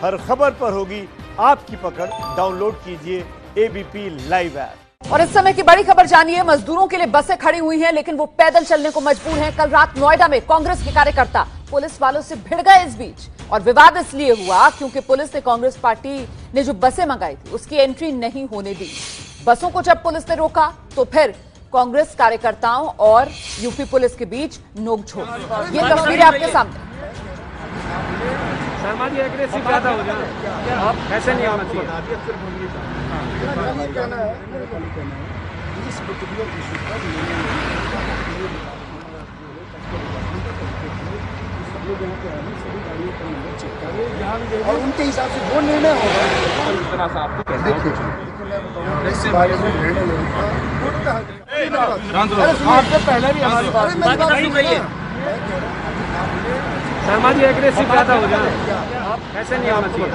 हर खबर पर होगी आपकी पकड़। डाउनलोड कीजिए एबीपी लाइव ऐप और इस समय की बड़ी खबर जानिए, मजदूरों के लिए बसें खड़ी हुई हैं, लेकिन वो पैदल चलने को मजबूर हैं। कल रात नोएडा में कांग्रेस के कार्यकर्ता पुलिस वालों से भिड़ गए इस बीच। और विवाद इसलिए हुआ क्योंकि पुलिस ने कांग्रेस पार्टी ने जो बसें मंगाई थी, उसकी एंट्री नहीं होने दी। बसों को जब पुलिस ने रोका तो फिर कांग्रेस कार्यकर्ताओं और यूपी पुलिस के बीच नोकझोंक। ये तस्वीरें आपके सामने। शर्मा जी एग्रेसिव ज़्यादा हो जाए। ऐसे नहीं होना चाहिए। है है इस पर्टिकुलर इशू पर हैं, और उनके हिसाब से वो निर्णय होगा देखिए का आपसे पहले भी हमारी बात मेरी बात सुनिए। शर्मा जी एग्रेसिव ज़्यादा हो जाए ऐसे नहीं आना चाहिए।